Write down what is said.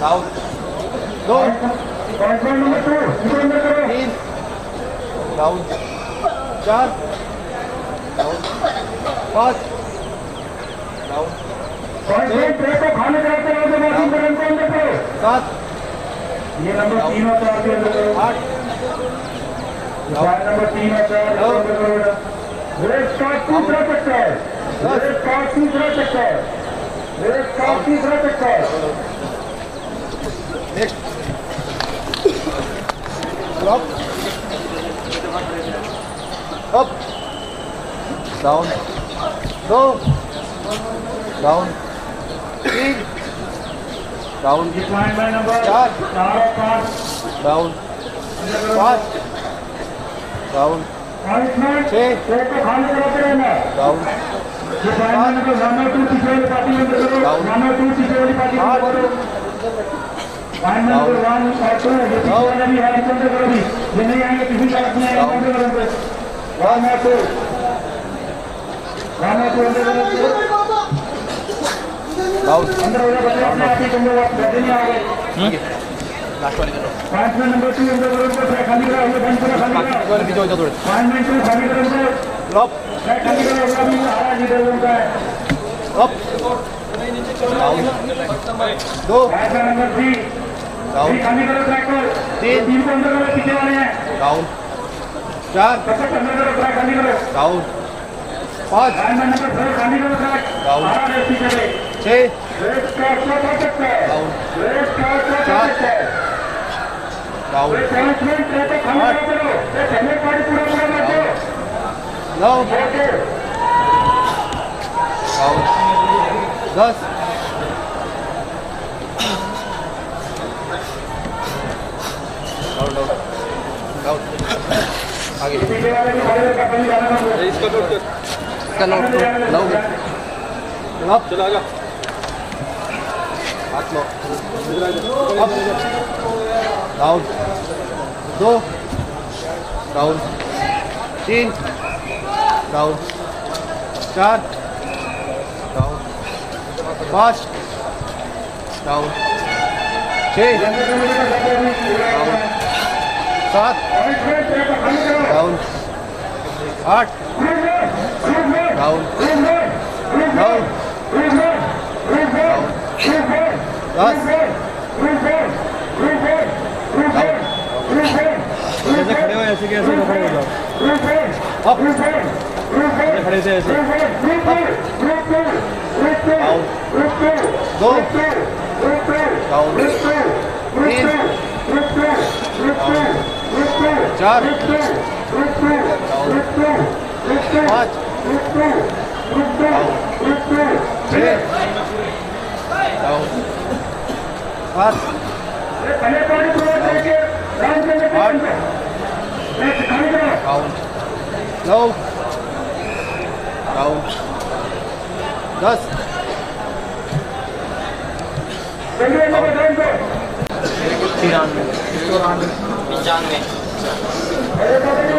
Down दो तीन down चार डाउन पाँच डाउन सात ये नंबर तीन और चार आठ नंबर तीन और चार के अंदर रेस कार्ड चक्कर रेस कार्ड तीसरा चक्कर कार्ड तीसरा चक्कर नेक्स्ट अप डाउन दो डाउन तीन डाउन चार डाउन पाँच डाउन छः को डाउन पॉइंट नंबर वन और टू ये तीसरे वाला भी है अंदर करो भी ये नहीं आएँगे किसी का नहीं आएँगे. अंदर करो वन और टू वन और टू अंदर करो अंदर हो जाए बच्चे अपने आप ही तुम लोग बैठे नहीं करो पाँच में नंबर टू अंदर करो उनको खाली करो ये बंद करो खाली करो पाँच में टू खाली करो उनको अप दो डाउन तीन। डाउन चार डाउन पाँच पाँच में नंबर फोर खाली करो ट्रैक Down. आ रहा है पीछे से छः रेस का चौथा चक्कर Down. रेस का चौथा चार। चक्कर डाउन ये पाँच मिनट ट्रैक को खाली करो ये पहले पार्टी पूरा पूरा कर दो नौ ओके डाउन दस आगे। इसका नोट कर इसका नोट लाओ चला जा हाथ लो अब डाउन दो डाउन तीन। डाउन चार। पाँच डाउन छः डाउन सात डाउन आठ डाउन नौ दस जैसे खड़े हो ऐसे कैसे खड़े हो जाओ अप ऐसे खड़े से ऐसे डाउन दो तीन चार पाँच छः नौ दस तिरानवे पंचानवे Thank you.